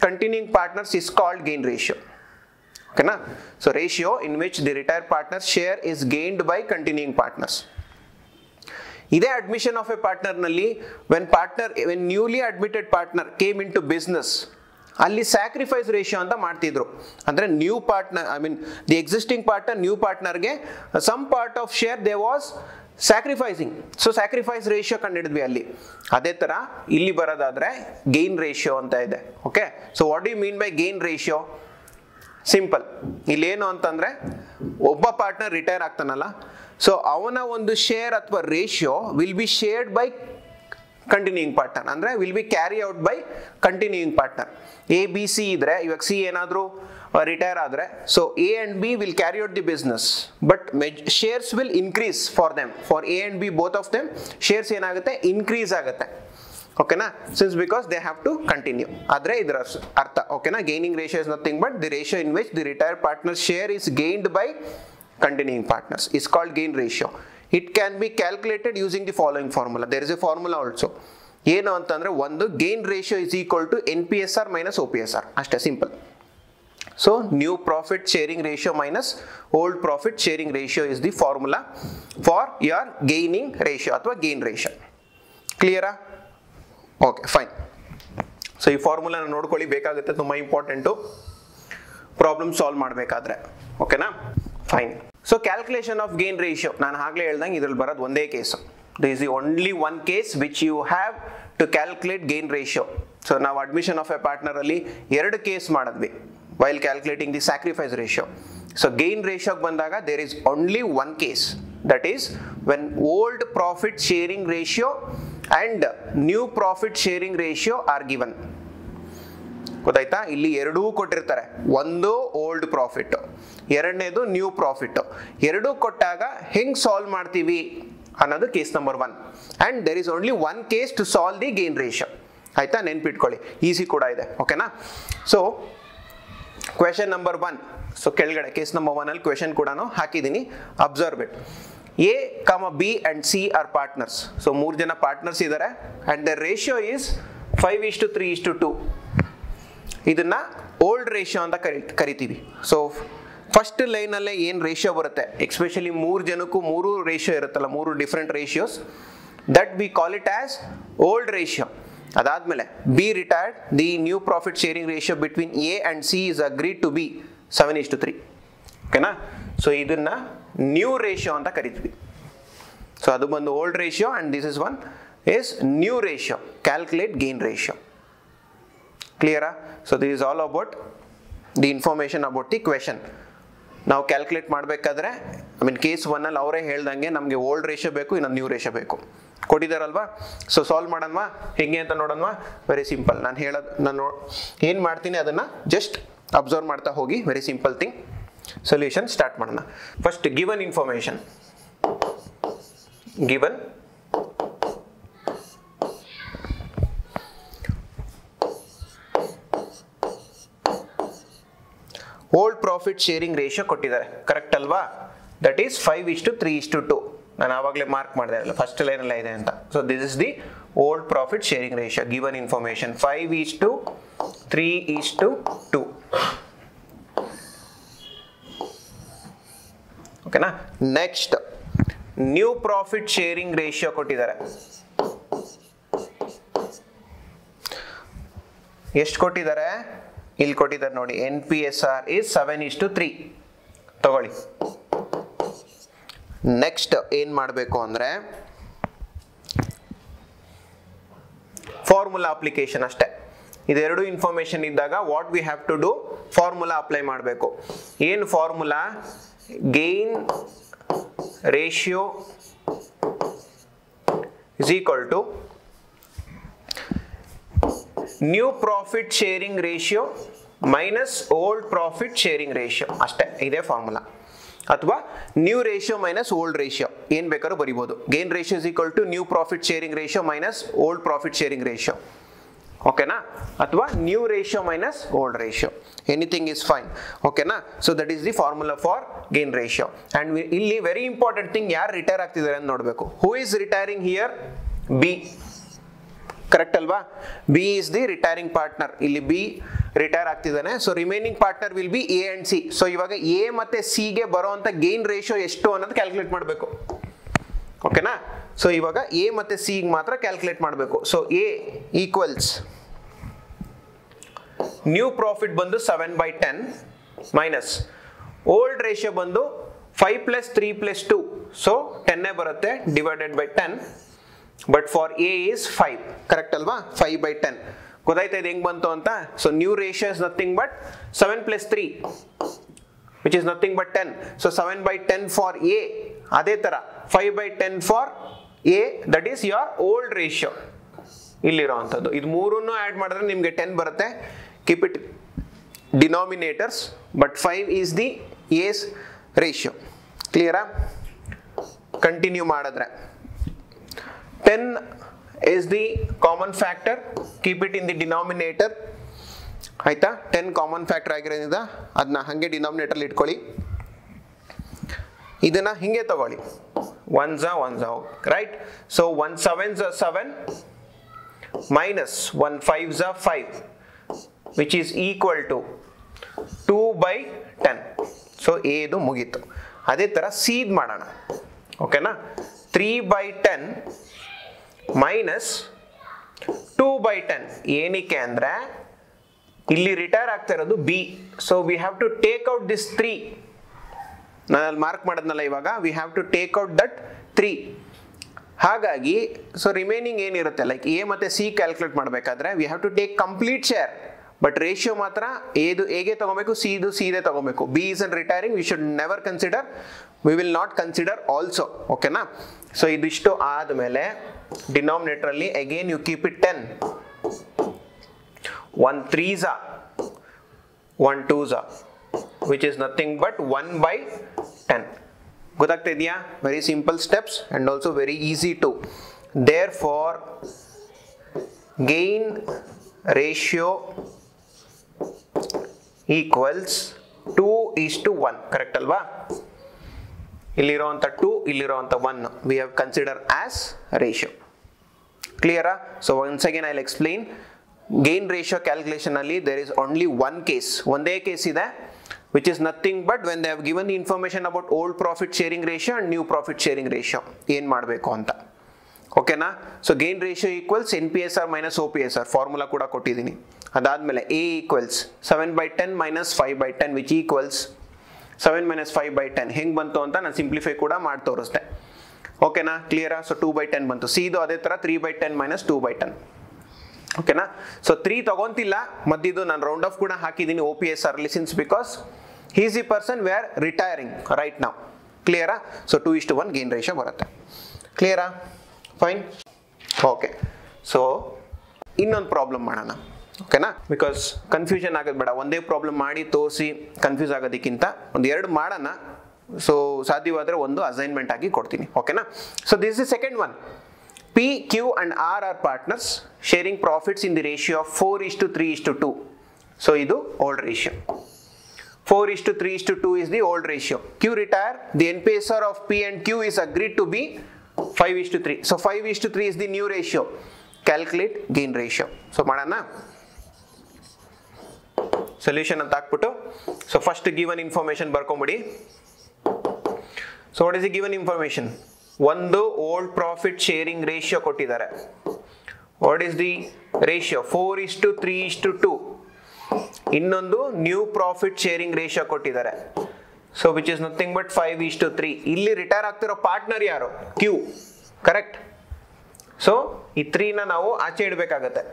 continuing partners is called gain ratio okay so ratio in which the retire partner share is gained by continuing partners. ಇದೇ admission of a ಪಾರ್ಟ್ನರ್ನಲ್ಲಿ when partner when newly admitted partner came in to business ಅಲ್ಲಿ sacrifice ratio ಅಂತ ಮಾಡ್ತಿದ್ರು. ಅಂದರೆ new partner I mean the existing partner new ಪಾರ್ಟ್ನರ್ಗೆ some part of share they was sacrificing so sacrifice ratio ಕಂಡಿಡಿದ್ವಿ ಅಲ್ಲಿ. ಅದೇ ಥರ ಇಲ್ಲಿ ಬರೋದಾದರೆ gain ratio ಅಂತ ಇದೆ. Okay so what you mean by gain ratio simple ಇಲ್ಲೇನು ಅಂತಂದ್ರೆ ಒಬ್ಬ ಪಾರ್ಟ್ನರ್ ರಿಟೈರ್ ಆಗ್ತಾನಲ್ಲ. ಸೊ ಅವನ ಒಂದು ಶೇರ್ ಅಥವಾ ratio will be shared by continuing partner ಅಂದ್ರೆ will be carry out by continuing partner A B C ಇದ್ರೆ, ಇವಾಗ ಸಿ ಏನಾದರೂ ರಿಟೈರ್ ಆದರೆ so A and B will carry out the business but shares will increase for them for A and B both of them shares ಏನಾಗುತ್ತೆ? Increase ಆಗುತ್ತೆ. ಓಕೆನಾ since because they have to continue ಆದರೆ ಇದರ ಸ್- ಅರ್ಥ. ಓಕೆನಾ gaining ratio is nothing but the ratio in which the retire partner share is gained by continuing partners is called gain ratio it can be calculated using the following formula there is a formula also ಏನು ಅಂತಂದ್ರೆ ಒಂದು gain ratio is equal to N P S R minus O P S R ಅಷ್ಟೇ simple so new profit sharing ratio minus old profit sharing ratio is the formula for your gaining ratio ಅಥವಾ gain ratio ಕ್ಲಿಯರಾ okay fine so ಈ ಫಾರ್ಮುಲಾನ ನೋಡ್ಕೊಳ್ಳಿ, ಬೇಕಾಗುತ್ತೆ ತುಂಬ important problem solve ಮಾಡಬೇಕಾದ್ರೆ. ಓಕೆನಾ fine so calculation of gain ratio ನಾನು ಆಗಲೇ ಹೇಳ್ದಂಗೆ ಇದ್ರಲ್ಲಿ ಬರೋದು ಒಂದೇ case this is the only one case which you have to calculate gain ratio so ನಾವು ಅಡ್ಮಿಷನ್ ಆಫ್ ಎ ಪಾರ್ಟ್ನರಲ್ಲಿ ಎರಡು ಕೇಸ್ ಮಾಡಿದ್ವಿ while calculating the sacrifice ratio so gain ರೇಷಿಯೋಗೆ ಬಂದಾಗ there is only one case that is when old profit sharing ratio and new profit sharing ratio are given ಗೊತ್ತಾಯ್ತಾ? ಇಲ್ಲಿ ಎರಡೂ ಕೊಟ್ಟಿರ್ತಾರೆ. ಒಂದು ಓಲ್ಡ್ ಪ್ರಾಫಿಟ್ ಎರಡನೇದು ನ್ಯೂ ಪ್ರಾಫಿಟ್ ಎರಡೂ ಕೊಟ್ಟಾಗ ಹೆಂಗ್ ಸಾಲ್ವ್ ಮಾಡ್ತೀವಿ ಅನ್ನೋದು case number one and there is only one case to solve the gain ratio ಆಯ್ತಾ? ನೆನ್ಪಿಟ್ಕೊಳ್ಳಿ. ಈಸಿ ಕೂಡ ಇದೆ. ಓಕೆನಾ so question number one so ಕೆಳಗಡೆ ಕೇಸ್ ನಂಬರ್ ಒನ್ ಅಲ್ಲಿ ಕ್ವೆಶನ್ ಕೂಡ ಹಾಕಿದ್ದೀನಿ. Observe it A comma B and C are partners so ಮೂರು ಜನ ಪಾರ್ಟ್ನರ್ಸ್ ಇದ್ದಾರೆ and the ratio is five is to three is to two ಇದನ್ನ old ratio ಅಂತ ಕರಿ, ಕರಿತೀವಿ. ಸೊ ಫಸ್ಟ್ ಲೈನಲ್ಲೇ ಏನು ರೇಷಿಯೋ ಬರುತ್ತೆ? ಎಕ್ಸ್ಪೆಷಲಿ ಮೂರು ಜನಕ್ಕೂ ಮೂರು ರೇಷಿಯೋ ಇರುತ್ತಲ್ಲ, ಮೂರು different ratios that we call it as old ratio ಅದಾದಮೇಲೆ B retired the new profit sharing ratio between A and C is agreed to be seven is to three ಓಕೆನಾ so ಇದನ್ನ new ratio ಅಂತ ಕರಿತೀವಿ. So ಅದು ಬಂದು old ratio and this is one is new ratio calculate gain ratio ಕ್ಲಿಯರಾ so this is all about the information about the question ನಾವು calculate ಮಾಡಬೇಕಾದ್ರೆ I mean case ಒನ್ನಲ್ಲಿ ಅವರೇ ಹೇಳ್ದಂಗೆ ನಮಗೆ ಓಲ್ಡ್ ರೇಷಿಯೋ ಬೇಕು, ಇನ್ನೊಂದು ನ್ಯೂ ರೇಷಿಯೋ ಬೇಕು. ಕೊಟ್ಟಿದ್ದಾರಲ್ವಾ ಸೊ ಸಾಲ್ವ್ ಮಾಡೋಣವಾ? ಹೆಂಗೆ ಅಂತ ನೋಡೋಣವಾ? ವೆರಿ ಸಿಂಪಲ್ ನಾನು ಹೇಳೋದು ನಾನು ಏನು ಮಾಡ್ತೀನಿ ಅದನ್ನು ಜಸ್ಟ್ ಅಬ್ಸರ್ವ್ ಮಾಡ್ತಾ ಹೋಗಿ very simple thing solution start ಮಾಡೋಣ first given information given old profit sharing ratio ಕೊಟ್ಟಿದ್ದಾರೆ. ಕರೆಕ್ಟ್ ಅಲ್ವಾ? ದಟ್ ಈಸ್ ಫೈವ್ ಇಷ್ಟು ತ್ರೀ ಇಷ್ಟು ಟು ನಾನು ಆವಾಗಲೇ ಮಾರ್ಕ್ ಮಾಡಿದೆ ಅಲ್ಲ ಫಸ್ಟ್ ಲೈನಲ್ಲ ಇದೆ ಅಂತ. So this is the old profit sharing ratio given information five is to three is to two ಓಕೆನಾ? Next new profit sharing ratio ಕೊಟ್ಟಿದ್ದಾರೆ. ಎಷ್ಟು ಕೊಟ್ಟಿದ್ದಾರೆ? ಇಲ್ಲಿ ಕೊಟ್ಟಿದ್ದಾರೆ ನೋಡಿ N P S R is seven is to three ತಗೊಳ್ಳಿ. Next ಏನು ಮಾಡಬೇಕು ಅಂದರೆ ಫಾರ್ಮುಲಾ ಅಪ್ಲಿಕೇಶನ್ ಅಷ್ಟೇ. ಇದೆರಡು ಇನ್ಫಾರ್ಮೇಶನ್ ಇದ್ದಾಗ what we have to do formula apply ಮಾಡಬೇಕು. ಏನು formula gain ratio is equal to new profit sharing ratio minus old profit sharing ratio ಅಷ್ಟೇ, ಇದೇ ಫಾರ್ಮುಲಾ ಅಥವಾ new ratio minus old ratio ಏನು ಬೇಕಾದ್ರೂ ಬರಿಬೋದು. Gain ratio is equal to new profit sharing ratio minus old profit sharing ratio ಓಕೆನಾ? ಅಥವಾ new ratio minus old ratio anything is fine ಓಕೆನಾ? So that is the formula for gain ratio and ಇಲ್ಲಿ very important thing ಯಾರು retire ಆಗ್ತಿದ್ದಾರೆ ಅಂತ ನೋಡಬೇಕು. Who is retiring here B correct ಅಲ್ವಾ? B is the retiring partner ಇಲ್ಲಿ B retire ಆಗ್ತಿದ್ದಾನೆ. So remaining partner will be A and C so ಇವಾಗ A ಮತ್ತೆ ಸಿಗೆ ಬರೋವಂಥ ಗೇನ್ ರೇಷಿಯೋ ಎಷ್ಟು ಅನ್ನೋದು ಕ್ಯಾಲ್ಕುಲೇಟ್ ಮಾಡಬೇಕು. ಓಕೆನಾ? ಸೊ ಇವಾಗ ಎ ಮತ್ತೆ ಸಿಗೆ ಮಾತ್ರ ಕ್ಯಾಲ್ಕುಲೇಟ್ ಮಾಡಬೇಕು. So A equals new profit ಬಂದು seven by ten minus old ratio ಬಂದು five plus three plus two so ಟೆನ್ನೇ ಬರುತ್ತೆ divided by ten but for A is five correct ಅಲ್ವಾ? ಫೈವ್ ಬೈ ಟೆನ್ ಗೊತ್ತಾಯ್ತಾ ಇದು ಹೆಂಗೆ ಬಂತು ಅಂತ? So new ratio is nothing but seven plus three which is nothing but ten so seven by ten for A ಅದೇ ಥರ five by ten for A that is your old ratio ಇಲ್ಲಿರೋ ಅಂಥದ್ದು ಇದು ಮೂರನ್ನು ಆ್ಯಡ್ ಮಾಡಿದ್ರೆ ನಿಮಗೆ ten ಬರುತ್ತೆ. Keep it denominators but five is the A's ratio ಕ್ಲಿಯರಾ ಕಂಟಿನ್ಯೂ ಮಾಡಿದ್ರೆ. Ten is the common factor keep it in the denominator. ಆಯ್ತಾ? ಟೆನ್ ಕಾಮನ್ ಫ್ಯಾಕ್ಟರ್ ಆಗಿರೋದ್ರಿಂದ ಅದನ್ನ ಹಾಗೆ ಡಿನಾಮಿನೇಟರ್ ಇಟ್ಕೊಳ್ಳಿ. ಇದನ್ನು ಹಿಂಗೆ ತಗೊಳ್ಳಿ. ಒನ್ ಝಾ ಒನ್ ಝ ರೈಟ್ ಸೊ ಒನ್ ಸೆವೆನ್ ಝ seven minus one five ಝ five which is equal to two by ten so ಎದು ಮುಗೀತು. ಅದೇ ಥರ ಸೀದ್ ಮಾಡೋಣ. ಓಕೆನಾ three by ten minus two by ten ಏನಕ್ಕೆ ಅಂದರೆ, ಇಲ್ಲಿ ರಿಟೈರ್ ಆಗ್ತಾ ಇರೋದು B so we have to take out this three ನಾನು ಅಲ್ಲಿ ಮಾರ್ಕ್ ಮಾಡಿದ್ನಲ್ಲ ಇವಾಗ we have to take out that three ಹಾಗಾಗಿ ಸೊ ರಿಮೈನಿಂಗ್ ಏನಿರುತ್ತೆ? ಲೈಕ್ ಎ ಮತ್ತು ಸಿ ಕ್ಯಾಲ್ಕುಲೇಟ್ ಮಾಡಬೇಕಾದ್ರೆ we have to take complete share but ratio ಮಾತ್ರ ಏದು ಎಗೆ ತಗೋಬೇಕು ಸಿದು ಸಿದೆ ತಗೋಬೇಕು B is an retiring we should never consider we will not consider also ಓಕೆನಾ ಸೊ ಇದಿಷ್ಟು ಆದಮೇಲೆ ಡಿನಾಮಿನೇಟ್ರಲ್ಲಿ again you keep it ten one three Jha one two Jha which is nothing but one by ten ಗೊತ್ತಾಗ್ತಾ ಇದೆಯಾ very simple steps and also very easy to there for gain ratio equals two is to one correct ಅಲ್ವಾ? ಇಲ್ಲಿರೋವಂಥ two ಇಲ್ಲಿರೋವಂಥ one we have consider as ratio ಕ್ಲಿಯರಾ so once again I explain gain ratio ಕ್ಯಾಲ್ಕುಲೇಷನಲ್ಲಿ there is only one case ಒಂದೇ case ಇದೆ which is nothing but when they have given information about old profit sharing ratio and new profit sharing ratio ಏನು ಮಾಡಬೇಕು ಅಂತ? ಓಕೆನಾ so gain ratio equals N P S R minus O P S R formula ಕೂಡ ಕೊಟ್ಟಿದ್ದೀನಿ. ಅದಾದಮೇಲೆ A equals seven by ten minus five by ten which equals seven minus five by ten ಹೆಂಗೆ ಬಂತು ಅಂತ ನಾನು ಸಿಂಪ್ಲಿಫೈ ಕೂಡ ಮಾಡಿ ತೋರಿಸ್ದೆ. ಓಕೆನಾ ಕ್ಲಿಯರಾ ಸೊ ಟೂ ಬೈ ಟೆನ್ ಬಂತು. ಸಿ ಇದು ಅದೇ ಥರ three by ten minus two by ten ಓಕೆನಾ ಸೊ ತ್ರೀ ತಗೊಂತಿಲ್ಲ. ಮದ್ದಿದ್ದು ನಾನು ರೌಂಡ್ ಆಫ್ ಕೂಡ ಹಾಕಿದ್ದೀನಿ ಒ ಪಿ ಎಸ್ ಅಲ್ಲಿ since because he's person we are retiring right ನಾವು ಕ್ಲಿಯರಾ ಸೊ ಟೂ ಇಷ್ಟು ಒನ್ ಗೇನ್ ರೇಷೋ ಬರುತ್ತೆ. ಕ್ಲಿಯರಾ ಫೈನ್ ಓಕೆ ಸೊ ಇನ್ನೊಂದು ಪ್ರಾಬ್ಲಮ್ ಮಾಡೋಣ. ಓಕೆನಾ? ಬಿಕಾಸ್ ಕನ್ಫ್ಯೂಷನ್ ಆಗೋದು ಬೇಡ. ಒಂದೇ ಪ್ರಾಬ್ಲಮ್ ಮಾಡಿ ತೋರಿಸಿ ಕನ್ಫ್ಯೂಸ್ ಆಗೋದಕ್ಕಿಂತ ಒಂದು ಎರಡು ಮಾಡೋಣ. ಸೊ ಸಾಧ್ಯವಾದರೆ ಒಂದು ಅಸೈನ್ಮೆಂಟ್ ಆಗಿ ಕೊಡ್ತೀನಿ. ಓಕೆನಾ? So this is second one P Q and R are partners sharing profits in the ratio of four is to three is to two so ಇದು old ratio four is to three is to two is the old ratio Q retire the N P S R of P and Q is agreed to be five is to three so five is to three is the new ratio calculate gain ratio so ಮಾಡೋಣ? Solution ಅಂತ ಹಾಕ್ಬಿಟ್ಟು so first given information ಬರ್ಕೊಂಬಿಡಿ. So what is given information ಒಂದು old profit sharing ratio ಕೊಟ್ಟಿದ್ದಾರೆ. What is the ratio four is to three is to two ಇನ್ನೊಂದು new profit sharing ratio ಕೊಟ್ಟಿದ್ದಾರೆ. So which is nothing but five is to three ಇಲ್ಲಿ retire ಆಗ್ತಿರೋ partner ಯಾರು? Q correct so ಈ ತ್ರೀನ ನಾವು ಆಚೆ ಇಡಬೇಕಾಗತ್ತೆ.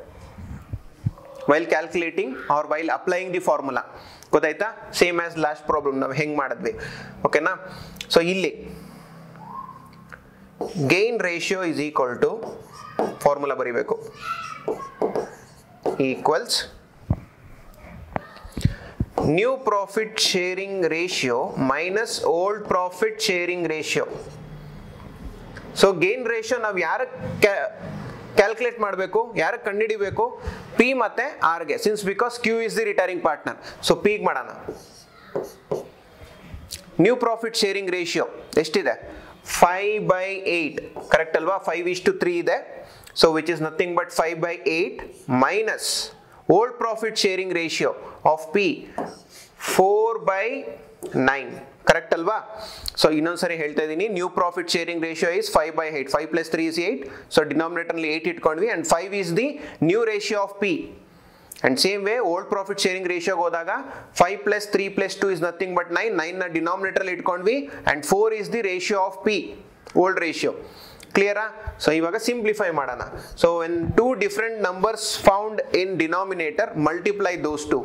While calculating or while applying the formula ಗೊತ್ತಾಯ್ತಾ? ಸೇಮ್ ಆಸ್ ಲಾಸ್ಟ್ ಪ್ರಾಬ್ಲಮ್ ನಾವು ಹೆಂಗೆ ಮಾಡಿದ್ವಿ? ಓಕೆನಾ ಸೊ ಇಲ್ಲಿ gain ratio is equal to formula ಬರೀಬೇಕು. Equals new profit sharing ratio minus old profit sharing ratio so gain ratio ನಾವು ಯಾರ calculate ಮಾಡಬೇಕು ಯಾರ ಕಂಡುಹಿಡಿಬೇಕು? ಪಿ ಮತ್ತೆ ಆರ್ಗೆ since because Q is the retiring partner so pig ಮಾಡೋಣ. New profit sharing ratio ಎಷ್ಟಿದೆ? Five by eight correct ಅಲ್ವಾ? Five ಇಷ್ಟು ತ್ರೀ ಇದೆ. So which is nothing but five by eight minus old profit sharing ratio of P four by nine correct ಅಲ್ವಾ? So ಇನ್ನೊಂದ್ಸರಿ ಹೇಳ್ತಾ ಇದ್ದೀನಿ new profit sharing ratio is five by eight five plus three is eight so ಡಿನಾಮಿನೇಟರ್ನಲ್ಲಿ eight ಇಟ್ಕೊಂಡ್ವಿ. And five is the new ratio of P and same way old profit sharing ರೇಷಿಯೋಗೆ ಹೋದಾಗ five plus three plus two is nothing but nine ನೈನ್ನ denominator ಇಟ್ಕೊಂಡ್ವಿ. And four is the ratio of P old ratio ಕ್ಲಿಯರಾ so ಇವಾಗ simplify ಮಾಡೋಣ. So when two different numbers found in denominator multiply those two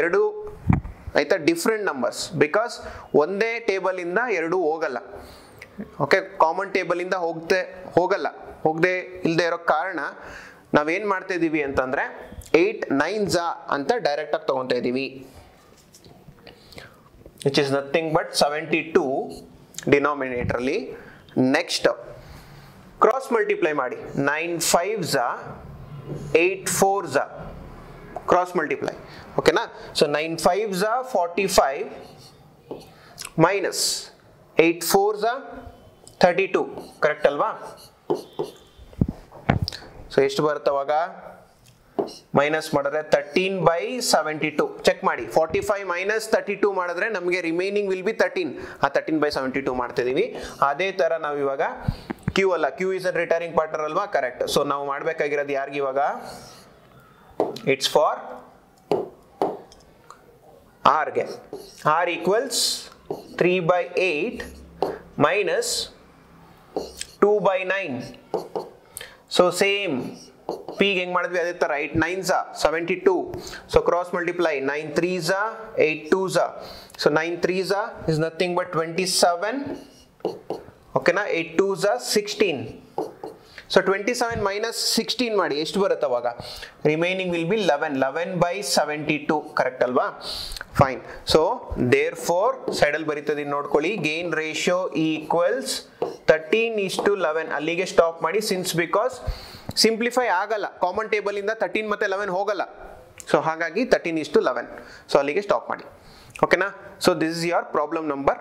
ಎರಡು ಆಯ್ತಾ different numbers because ಒಂದೇ table ಇಂದ ಎರಡು ಹೋಗಲ್ಲ. Okay common table ಇಂದ ಹೋಗ್ತೆ, ಹೋಗಲ್ಲ. ಹೋಗದೆ ಇಲ್ಲದೆ ಇರೋ ಕಾರಣ ನಾವೇನ್ ಮಾಡ್ತಾ ಇದೀವಿ ಅಂತಂದ್ರೆ ಏಟ್ ನೈನ್ ಝಾ ಅಂತ ಡೈರೆಕ್ಟ್ ಆಗಿ ತಗೊಂತಾ ಇದೀವಿ. Which is nothing but seventy two ಡಿನಾಮಿನೇಟರ್ಲಿ next cross multiply ಮಾಡಿ. ನೈನ್ ಫೈವ್ ಝಾ ಏಟ್ ಫೋರ್ ಝಾ ಕ್ರಾಸ್ ಮಲ್ಟಿಪ್ಲೈ ಓಕೆನಾ so nine five Jha forty five minus eight four Jha thirty two correct ಅಲ್ವಾ? ಸೊ ಎಷ್ಟು ಬರುತ್ತೆ ಅವಾಗ? ಮೈನಸ್ ಮಾಡಿದ್ರೆ thirteen by seventy two check ಮಾಡಿ. Forty five minus thirty two ಮಾಡಿದ್ರೆ ನಮಗೆ ರಿಮೈನಿಂಗ್ ವಿಲ್ ಬಿ ತರ್ಟೀನ್ ಆ ತರ್ಟೀನ್ ಬೈ ಸೆವೆಂಟಿ ಟೂ ಮಾಡ್ತಿದ್ದೀವಿ ಅದೇ ಥರ ನಾವು ಇವಾಗ ಕ್ಯೂ ಅಲ್ಲ. Q is a retiring partner ಅಲ್ವಾ? ಕರೆಕ್ಟ್ ಸೊ ನಾವು ಮಾಡಬೇಕಾಗಿರೋದು ಯಾರಿಗೆ ಇವಾಗ it's for ಆರ್ಗೆ R equals three by eight minus two by nine so same ಪಿಗೆ ಹೆಂಗ್ ಮಾಡಿದ್ವಿ ಅದೇ ತರ eight nine Jha seventy two so cross multiply nine three Jha eight two ಝಾ so nine three Jha is nothing but twenty seven ಓಕೆನಾ eight two Jha sixteen so twenty seven minus sixteen ಮಾಡಿ, ಎಷ್ಟು ಬರುತ್ತೆ ಅವಾಗ? Remaining will be eleven eleven by seventy two correct ಅಲ್ವಾ? Fine so therefore ಸೈಡಲ್ಲಿ ಬರೀತದೆ ನೋಡ್ಕೊಳ್ಳಿ. Gain ratio equals thirteen is to eleven ಅಲ್ಲಿಗೆ ಸ್ಟಾಪ್ ಮಾಡಿ ಸಿನ್ಸ್ ಬಿಕಾಸ್ ಸಿಂಪ್ಲಿಫೈ ಆಗಲ್ಲ. ಕಾಮನ್ ಟೇಬಲ್ ಇಂದ ತರ್ಟೀನ್ ಮತ್ತೆ ಲೆವೆನ್ ಹೋಗಲ್ಲ. ಸೊ ಹಾಗಾಗಿ thirteen is to eleven so ಅಲ್ಲಿಗೆ ಸ್ಟಾಪ್ ಮಾಡಿ. ಓಕೆನಾ so this is your problem number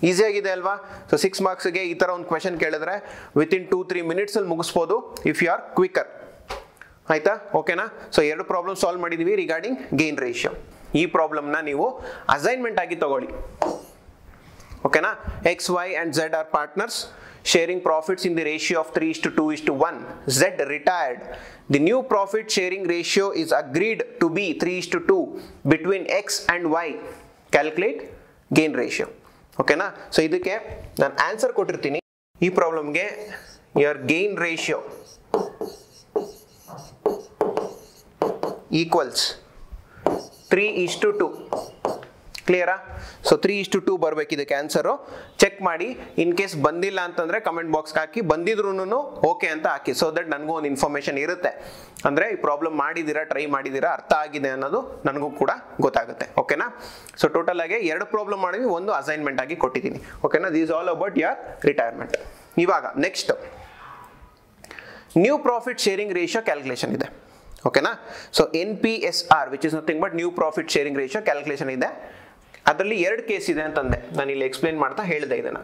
two easy ಆಗಿದೆ ಅಲ್ವಾ? ಸೊ ಸಿಕ್ಸ್ ಮಾರ್ಕ್ಸ್ಗೆ ಈ ಥರ ಒಂದು ಕ್ವೆಶನ್ ಕೇಳಿದ್ರೆ ವಿತಿನ್ ಟೂ ತ್ರೀ ಮಿನಿಟ್ಸಲ್ಲಿ ಮುಗಿಸ್ಬೋದು ಇಫ್ ಯು ಆರ್ ಕ್ವಿಕರ್ ಆಯ್ತಾ? ಓಕೆನಾ ಸೊ ಎರಡು ಪ್ರಾಬ್ಲಮ್ ಸಾಲ್ವ್ ಮಾಡಿದ್ವಿ ರಿಗಾರ್ಡಿಂಗ್ ಗೇನ್ ರೇಷಿಯೋ ಈ ಪ್ರಾಬ್ಲಮ್ನ ನೀವು ಅಸೈನ್ಮೆಂಟ್ ಆಗಿ ತಗೊಳ್ಳಿ. ಓಕೆನಾ X Y and Z are partners sharing profits in the ratio of 3 is to 2 is to 1 z retired. The new profit sharing ratio is agreed to be 3 is to 2 between x and y. Gain ratio. ಓಕೆನಾ so ಇದಕ್ಕೆ ನಾನು answer ಕೊಟ್ಟಿರ್ತೀನಿ. ಈ ಪ್ರಾಬ್ಲಮ್ಗೆ your gain ratio equals three ಇಷ್ಟು to ಕ್ಲಿಯರಾ so three ಇಷ್ಟು to ಇದಕ್ಕೆ answer check ಮಾಡಿ. ಇನ್ ಕೇಸ್ ಬಂದಿಲ್ಲ ಅಂತಂದ್ರೆ ಕಮೆಂಟ್ ಬಾಕ್ಸ್ಗೆ ಹಾಕಿ. ಬಂದಿದ್ರು ಓಕೆ ಅಂತ ಹಾಕಿ. ಸೊ ದಟ್ ನನಗೂ ಒಂದು ಇನ್ಫಾರ್ಮೇಷನ್ ಇರುತ್ತೆ. ಅಂದರೆ ಈ ಪ್ರಾಬ್ಲಮ್ ಮಾಡಿದ್ದೀರಾ ಟ್ರೈ ಮಾಡಿದ್ದೀರಾ, ಅರ್ಥ ಆಗಿದೆ ಅನ್ನೋದು ನನಗೂ ಕೂಡ ಗೊತ್ತಾಗುತ್ತೆ. ಓಕೆನಾ ಸೊ ಟೋಟಲ್ ಆಗಿ ಎರಡು ಪ್ರಾಬ್ಲಮ್ ಮಾಡಿದ್ವಿ. ಒಂದು ಅಸೈನ್ಮೆಂಟ್ ಆಗಿ ಕೊಟ್ಟಿದ್ದೀನಿ. ಓಕೆನಾ this all about your retirement ಇವಾಗ next new profit sharing ratio calculation ಇದೆ. ಓಕೆನಾ so N P S R which is nothing but new profit sharing ratio calculation ಇದೆ. ಅದರಲ್ಲಿ ಎರಡು ಕೇಸ್ ಇದೆ ಅಂತಂದೆ. ನಾನು ಇಲ್ಲಿ ಎಕ್ಸ್ಪ್ಲೇನ್ ಮಾಡ್ತಾ ಹೇಳಿದೆ ಇದನ್ನು.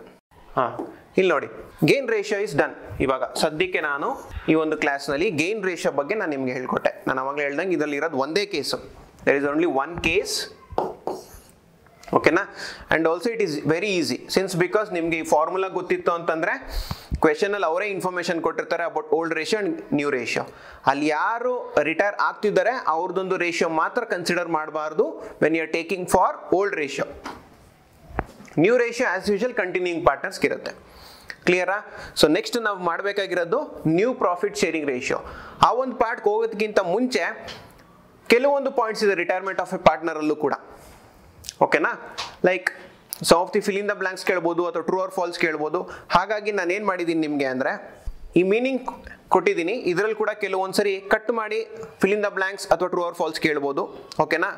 ಹಾಂ, ಇಲ್ಲಿ ನೋಡಿ. ಗೇನ್ ರೇಷೋ ಇಸ್ ಡನ್ ಇವಾಗ ಸದ್ಯಕ್ಕೆ ನಾನು ಈ ಒಂದು ಕ್ಲಾಸ್ನಲ್ಲಿ ಗೇನ್ ರೇಷಿಯೋ ಬಗ್ಗೆ ನಾನು ನಿಮಗೆ ಹೇಳ್ಕೊಟ್ಟೆ. ನಾನು ಅವಾಗಲೇ ಹೇಳ್ದಂಗೆ ಇದರಲ್ಲಿ ಇರೋದು ಒಂದೇ case there is only one case ಓಕೆನಾ? And also it is very easy since because ನಿಮಗೆ ಈ ಫಾರ್ಮುಲಾ ಗೊತ್ತಿತ್ತು ಅಂತಂದರೆ ಕ್ವೆಶನಲ್ಲಿ ಅವರೇ ಇನ್ಫಾರ್ಮೇಷನ್ ಕೊಟ್ಟಿರ್ತಾರೆ about old ratio and new ratio ಅಲ್ಲಿ ಯಾರು ರಿಟೈರ್ ಆಗ್ತಿದ್ದಾರೆ, ಅವ್ರದ್ದೊಂದು ರೇಷಿಯೋ ಮಾತ್ರ ಕನ್ಸಿಡರ್ ಮಾಡಬಾರ್ದು when you are taking for old ratio new ratio as usual continuing ಪಾರ್ಟ್ನರ್ಸ್ಗೆ ಇರುತ್ತೆ. ಕ್ಲಿಯರಾ ಸೊ ನೆಕ್ಸ್ಟ್ ನಾವು ಮಾಡಬೇಕಾಗಿರೋದು ನ್ಯೂ ಪ್ರಾಫಿಟ್ ಶೇರಿಂಗ್ ರೇಷಿಯೋ ಆ ಒಂದು ಪಾರ್ಟ್ಗೆ ಹೋಗೋದಕ್ಕಿಂತ ಮುಂಚೆ, ಕೆಲವೊಂದು ಪಾಯಿಂಟ್ಸ್ ಇದೆ ರಿಟೈರ್ಮೆಂಟ್ ಆಫ್ ಎ ಪಾರ್ಟ್ನರಲ್ಲೂ ಕೂಡ. ಓಕೆನಾ like so of the fill in the blanks ಕೇಳ್ಬೋದು ಅಥವಾ ಟ್ರೂ ಆರ್ ಫಾಲ್ಸ್ ಕೇಳ್ಬೋದು. ಹಾಗಾಗಿ ನಾನು ಏನು ಮಾಡಿದ್ದೀನಿ ನಿಮಗೆ ಅಂದರೆ, ಈ ಮೀನಿಂಗ್ ಕೊಟ್ಟಿದ್ದೀನಿ. ಇದರಲ್ಲಿ ಕೂಡ ಕೆಲವೊಂದ್ಸರಿ ಕಟ್ ಮಾಡಿ ಫಿಲ್ ಇನ್ ದ ಬ್ಲಾಂಕ್ಸ್ ಅಥವಾ ಟ್ರೂ ಆರ್ ಫಾಲ್ಸ್ ಕೇಳ್ಬೋದು. ಓಕೆನಾ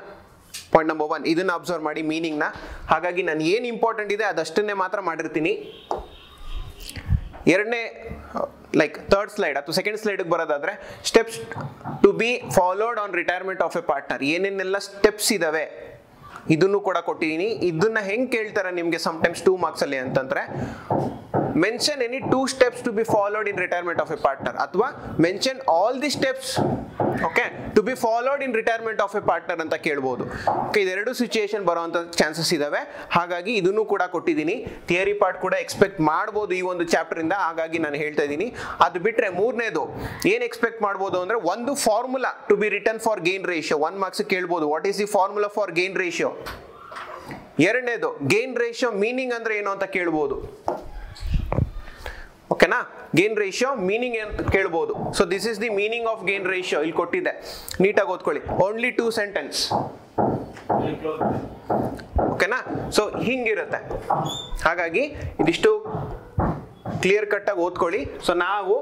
ಪಾಯಿಂಟ್ ನಂಬರ್ ಒನ್ ಇದನ್ನು ಅಬ್ಸರ್ವ್ ಮಾಡಿ ಮೀನಿಂಗ್ನ ಹಾಗಾಗಿ ನಾನು ಏನು ಇಂಪಾರ್ಟೆಂಟ್ ಇದೆ ಅದಷ್ಟನ್ನೇ ಮಾತ್ರ ಮಾಡಿರ್ತೀನಿ. ಎರಡನೇ ಲೈಕ್ ಥರ್ಡ್ ಸ್ಲೈಡ್ ಅಥವಾ ಸೆಕೆಂಡ್ ಸ್ಲೈಡ್ಗೆ ಬರೋದಾದ್ರೆ steps to be followed on retirement of a partner ಏನೇನೆಲ್ಲ ಸ್ಟೆಪ್ಸ್ ಇದಾವೆ? ಇದನ್ನು ಕೂಡ ಕೊಟ್ಟಿದ್ದೀನಿ ಇದನ್ನ ಹೆಂಗೆ ಕೇಳ್ತಾರೆ ನಿಮಗೆ ಸಮ್ಟೈಮ್ಸ್ ಟೂ ಮಾರ್ಕ್ಸ್ ಅಲ್ಲಿ ಅಂತಂದ್ರೆ mention any two steps to be followed in retirement of a partner ಅಥವಾ mention all the steps okay to be followed in retirement of a partner ಅಂತ ಕೇಳ್ಬೋದು. ಓಕೆ ಇದೆರಡು ಸಿಚುಯೇಷನ್ ಬರುವಂಥ ಚಾನ್ಸಸ್ ಇದಾವೆ. ಹಾಗಾಗಿ ಇದನ್ನು ಕೂಡ ಕೊಟ್ಟಿದ್ದೀನಿ. ಥಿಯರಿ ಪಾರ್ಟ್ ಕೂಡ ಎಕ್ಸ್ಪೆಕ್ಟ್ ಮಾಡ್ಬೋದು ಈ ಒಂದು ಚಾಪ್ಟರ್ ಇಂದ. ಹಾಗಾಗಿ ನಾನು ಹೇಳ್ತಾ ಇದ್ದೀನಿ. ಅದು ಬಿಟ್ಟರೆ ಮೂರನೇದು, ಏನು ಎಕ್ಸ್ಪೆಕ್ಟ್ ಮಾಡ್ಬೋದು ಅಂದರೆ ಒಂದು formula to be return for gain ratio one marks ಕೇಳ್ಬೋದು. What is the formula for gain ratio ಎರಡನೇದು ಗೇನ್ ರೇಷಿಯೋ ಮೀನಿಂಗ್ ಅಂದ್ರೆ ಏನು ಅಂತ ಕೇಳ್ಬೋದು. ಓಕೆನಾ ಗೇನ್ ರೇಷಿಯೋ ಮೀನಿಂಗ್ ಅಂತ ಕೇಳ್ಬೋದು? So this is the meaning of gain ratio ಇಲ್ಲಿ ಕೊಟ್ಟಿದೆ ನೀಟಾಗಿ ಓದ್ಕೊಳ್ಳಿ. ಓನ್ಲಿ ಟೂ ಸೆಂಟೆನ್ಸ್ ಓಕೆನಾ ಸೊ ಹಿಂಗಿರುತ್ತೆ. ಹಾಗಾಗಿ, ಇದಿಷ್ಟು ಕ್ಲಿಯರ್ ಕಟ್ ಆಗಿ ಓದ್ಕೊಳ್ಳಿ. ಸೊ ನಾವು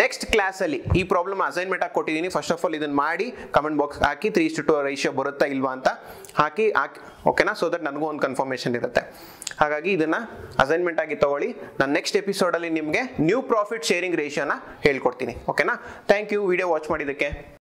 ನೆಕ್ಸ್ಟ್ ಕ್ಲಾಸಲ್ಲಿ ಈ ಪ್ರಾಬ್ಲಮ್ ಅಸೈನ್ಮೆಂಟ್ ಆಗಿ ಕೊಟ್ಟಿದ್ದೀನಿ ಫಸ್ಟ್ ಆಫ್ ಆಲ್ ಇದನ್ನ ಮಾಡಿ ಕಮೆಂಟ್ ಬಾಕ್ಸ್ ಹಾಕಿ ತ್ರೀ ಇಷ್ಟು ಟು ರೇಷಿಯೋ ಬರುತ್ತಾ ಇಲ್ವಾ ಅಂತ ಹಾಕಿ ಹಾಕಿ ಓಕೆನಾ ಸೊ ದಟ್ ನನಗೂ ಒಂದು ಕನ್ಫರ್ಮೇಷನ್ ಇರುತ್ತೆ. ಹಾಗಾಗಿ ಇದನ್ನ ಅಸೈನ್ಮೆಂಟ್ ಆಗಿ ತಗೊಳ್ಳಿ. ನಾನು ನೆಕ್ಸ್ಟ್ ಎಪಿಸೋಡಲ್ಲಿ ನಿಮಗೆ ನ್ಯೂ ಪ್ರಾಫಿಟ್ ಶೇರಿಂಗ್ ರೇಷಿಯೋನ ಹೇಳ್ಕೊಡ್ತೀನಿ. ಓಕೆನಾ ಥ್ಯಾಂಕ್ ಯು ವಿಡಿಯೋ ವಾಚ್ ಮಾಡಿದ್ದಕ್ಕೆ.